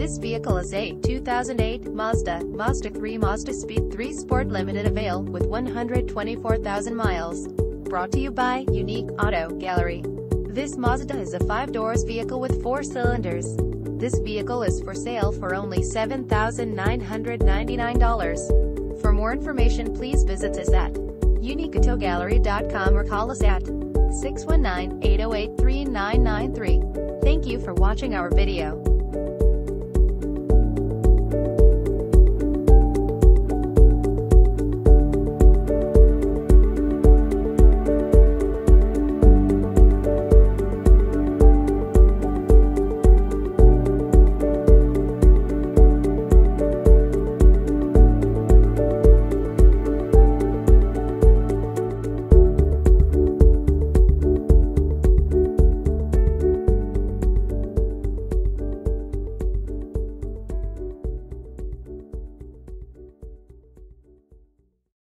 This vehicle is a 2008 Mazda, Mazda 3 Mazdaspeed3 Sport Limited Avail with 124,000 miles. Brought to you by Unique Auto Gallery. This Mazda is a 5-doors vehicle with 4 cylinders. This vehicle is for sale for only $7,999. For more information please visit us at uniqueautogallery.com or call us at 619-808-3993. Thank you for watching our video.